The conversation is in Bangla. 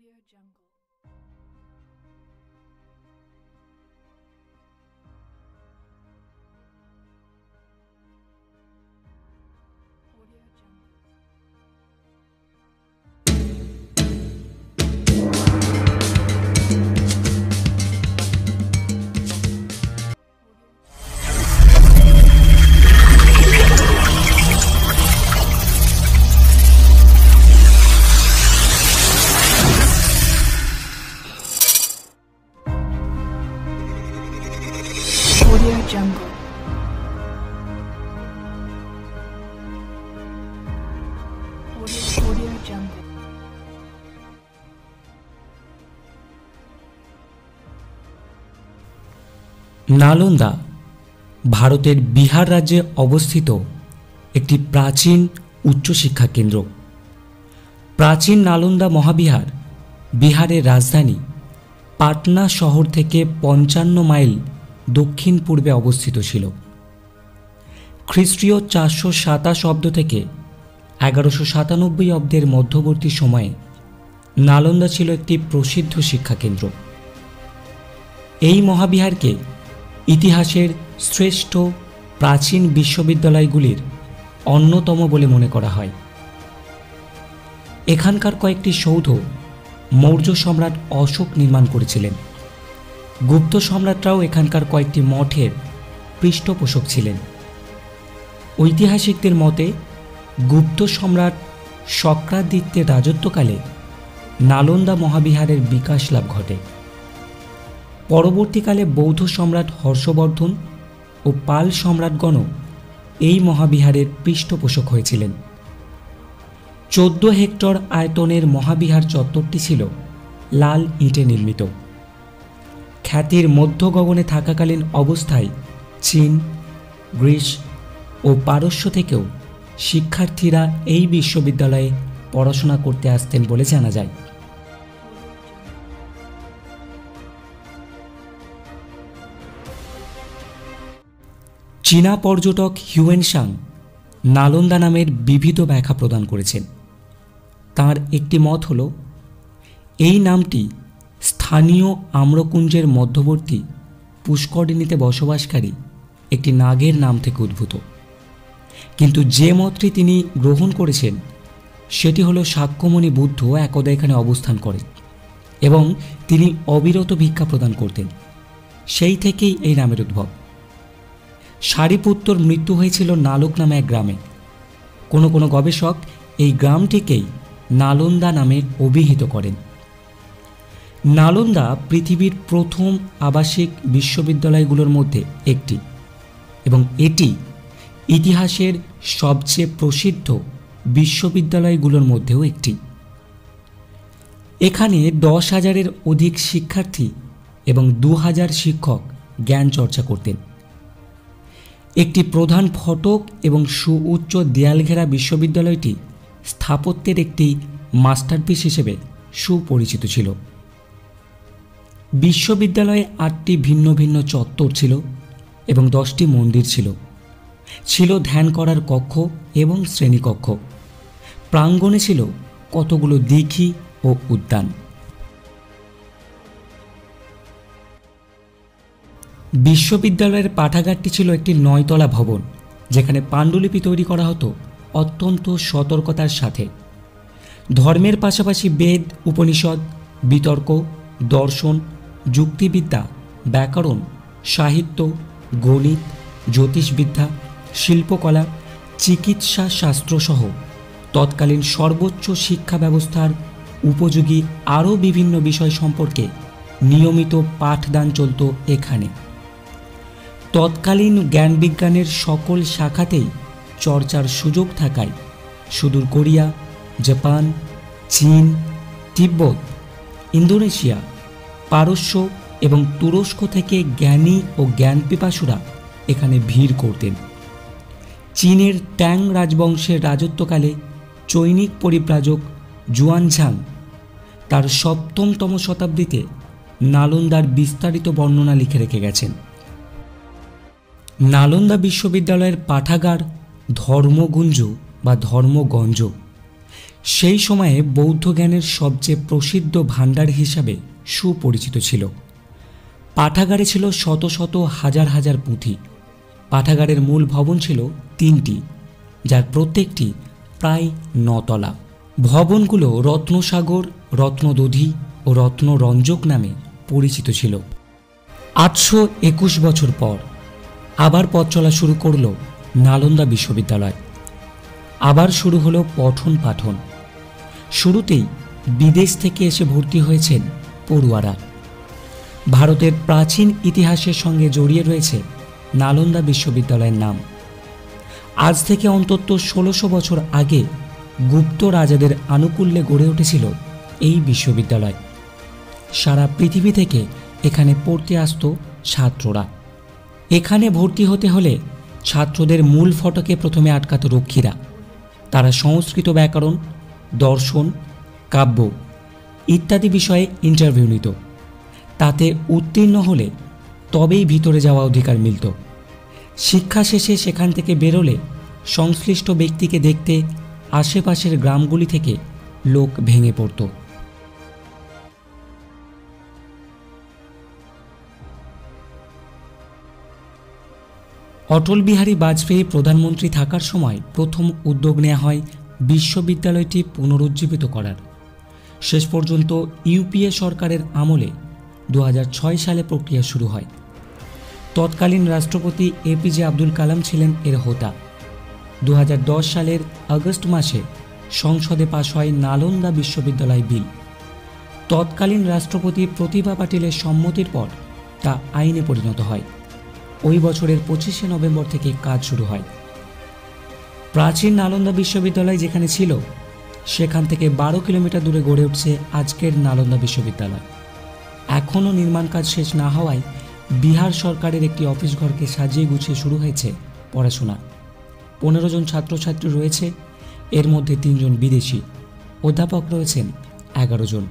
Audio Jungle. নালন্দা, ভারতের বিহার রাজ্যে অবস্থিত একটি প্রাচীন উচ্চশিক্ষা কেন্দ্র। প্রাচীন নালন্দা মহাবিহার বিহারের রাজধানী পাটনা শহর থেকে পঞ্চান্ন মাইল দক্ষিণ পূর্বে অবস্থিত ছিল। খ্রিস্টীয় চারশো সাতাশ অব্দ থেকে এগারোশো সাতানব্বই অব্দের মধ্যবর্তী সময়ে নালন্দা ছিল একটি প্রসিদ্ধ শিক্ষাকেন্দ্র। এই মহাবিহারকে ইতিহাসের শ্রেষ্ঠ প্রাচীন বিশ্ববিদ্যালয়গুলির অন্যতম বলে মনে করা হয়। এখানকার কয়েকটি সৌধ মৌর্য সম্রাট অশোক নির্মাণ করেছিলেন। গুপ্ত সম্রাটরাও এখানকার কয়েকটি মঠের পৃষ্ঠপোষক ছিলেন। ঐতিহাসিকদের মতে গুপ্ত সম্রাট শক্রাদিত্যের রাজত্বকালে নালন্দা মহাবিহারের বিকাশ লাভ ঘটে। পরবর্তীকালে বৌদ্ধ সম্রাট হর্ষবর্ধন ও পাল সম্রাটগণ এই মহাবিহারের পৃষ্ঠপোষক হয়েছিলেন। চোদ্দ হেক্টর আয়তনের মহাবিহার চত্বরটি ছিল লাল ইটে নির্মিত। খ্যাতির মধ্য গগনে থাকাকালীন অবস্থায় চীন, গ্রিস ও পারস্য থেকেও শিক্ষার্থীরা এই বিশ্ববিদ্যালয়ে পড়াশোনা করতে আসতেন বলে জানা যায়। চীনা পর্যটক হিউয়েনসাং নালন্দা নামের বিবিধ ব্যাখ্যা প্রদান করেছেন। তার একটি মত হল, এই নামটি স্থানীয় আম্রকুঞ্জের মধ্যবর্তী পুষ্করিণীতে বসবাসকারী একটি নাগের নাম থেকে উদ্ভূত। কিন্তু যে মতটি তিনি গ্রহণ করেছেন, সেটি হলো সাক্ষ্যমণি বুদ্ধ একদা এখানে অবস্থান করেন এবং তিনি অবিরত ভিক্ষা প্রদান করতেন। সেই থেকেই এই নামের উদ্ভব। সারিপুত্তর মৃত্যু হয়েছিল নালক নামে এক গ্রামে। কোনো কোনো গবেষক এই গ্রামটিকেই নালন্দা নামে অভিহিত করেন। নালন্দা পৃথিবীর প্রথম আবাসিক বিশ্ববিদ্যালয়গুলোর মধ্যে একটি এবং এটি ইতিহাসের সবচেয়ে প্রসিদ্ধ বিশ্ববিদ্যালয়গুলোর মধ্যেও একটি। এখানে দশ হাজারের অধিক শিক্ষার্থী এবং দু হাজার শিক্ষক জ্ঞান চর্চা করতেন। একটি প্রধান ফটক এবং সুউচ্চ দেয়ালঘেরা বিশ্ববিদ্যালয়টি স্থাপত্যের একটি মাস্টারপিস হিসেবে সুপরিচিত ছিল। বিশ্ববিদ্যালয়ে আটটি ভিন্ন ভিন্ন চত্বর ছিল এবং দশটি মন্দির ছিল। ছিল ধ্যান করার কক্ষ এবং শ্রেণীকক্ষ। প্রাঙ্গণে ছিল কতগুলো দিঘি ও উদ্যান। বিশ্ববিদ্যালয়ের পাঠাগারটি ছিল একটি নয়তলা ভবন, যেখানে পাণ্ডুলিপি তৈরি করা হতো অত্যন্ত সতর্কতার সাথে। ধর্মের পাশাপাশি বেদ, উপনিষদ, বিতর্ক, দর্শন, যুক্তিবিদ্যা, ব্যাকরণ, সাহিত্য, গণিত, জ্যোতিষবিদ্যা শিল্পকলা, চিকিৎসা শাস্ত্রসহ তৎকালীন সর্বোচ্চ শিক্ষা ব্যবস্থার উপযোগী আরও বিভিন্ন বিষয় সম্পর্কে নিয়মিত পাঠদান চলত এখানে। তৎকালীন জ্ঞানবিজ্ঞানের সকল শাখাতেই চর্চার সুযোগ থাকায় সুদূর কোরিয়া, জাপান, চীন, তিব্বত, ইন্দোনেশিয়া, পারস্য এবং তুরস্ক থেকে জ্ঞানী ও জ্ঞান পিপাসুরা এখানে ভিড় করতেন। চীনের ট্যাং রাজবংশের রাজত্বকালে চৈনিক পরিব্রাজক জুয়ানঝাং তার সপ্তমতম শতাব্দীতে নালন্দার বিস্তারিত বর্ণনা লিখে রেখে গেছেন। নালন্দা বিশ্ববিদ্যালয়ের পাঠাগার ধর্মগুঞ্জ বা ধর্মগঞ্জ। সেই সময়ে বৌদ্ধ জ্ঞানের সবচেয়ে প্রসিদ্ধ ভাণ্ডার হিসাবে সুপরিচিত ছিল। পাঠাগারে ছিল শত শত হাজার হাজার পুঁথি। পাঠাগারের মূল ভবন ছিল তিনটি, যার প্রত্যেকটি প্রায় নতলা। ভবনগুলো রত্নসাগর, রত্নদধি ও রত্নরঞ্জক নামে পরিচিত ছিল। আটশো একুশ বছর পর আবার পথ চলা শুরু করল নালন্দা বিশ্ববিদ্যালয়। আবার শুরু হলো পঠন পাঠন। শুরুতেই বিদেশ থেকে এসে ভর্তি হয়েছেন পড়ুয়ারা। ভারতের প্রাচীন ইতিহাসের সঙ্গে জড়িয়ে রয়েছে নালন্দা বিশ্ববিদ্যালয়ের নাম। আজ থেকে অন্তত ষোলোশো বছর আগে গুপ্ত রাজাদের আনুকূল্যে গড়ে উঠেছিল এই বিশ্ববিদ্যালয়। সারা পৃথিবী থেকে এখানে পড়তে আসতো ছাত্ররা। এখানে ভর্তি হতে হলে ছাত্রদের মূল ফটকে প্রথমে আটকাত রক্ষীরা। তারা সংস্কৃত ব্যাকরণ, দর্শন, কাব্য ইত্যাদি বিষয়ে ইন্টারভিউ নিত। তাতে উত্তীর্ণ হলে তবেই ভিতরে যাওয়া অধিকার মিলত। শিক্ষা শেষে সেখান থেকে বেরোলে সংশ্লিষ্ট ব্যক্তিকে দেখতে আশেপাশের গ্রামগুলি থেকে লোক ভেঙে পড়ত। অটল বিহারী বাজপেয়ী প্রধানমন্ত্রী থাকার সময় প্রথম উদ্যোগ নেওয়া হয় বিশ্ববিদ্যালয়টি পুনরুজ্জীবিত করার। শেষ পর্যন্ত ইউপিএ সরকারের আমলে দু হাজার ছয় সালে প্রক্রিয়া শুরু হয়। তৎকালীন রাষ্ট্রপতি এপিজে আব্দুল কালাম ছিলেন এর হোতা। দু হাজার দশ সালের আগস্ট মাসে সংসদে পাশ হয় নালন্দা বিশ্ববিদ্যালয় বিল। তৎকালীন রাষ্ট্রপতি প্রতিভা পাটিলের সম্মতির পর তা আইনে পরিণত হয়। ওই বছরের পঁচিশে নভেম্বর থেকে কাজ শুরু হয়। প্রাচীন নালন্দা বিশ্ববিদ্যালয় যেখানে ছিল, সেখান থেকে বারো কিলোমিটার দূরে গড়ে উঠছে আজকের নালন্দা বিশ্ববিদ্যালয়। এখনও নির্মাণ কাজ শেষ না হওয়ায় বিহার সরকারের একটি অফিস ঘরকে সাজিয়ে গুছিয়ে শুরু হয়েছে পড়াশোনা। পনেরো জন ছাত্রছাত্রী রয়েছে, এর মধ্যে তিনজন বিদেশি। অধ্যাপক রয়েছেন এগারো জন।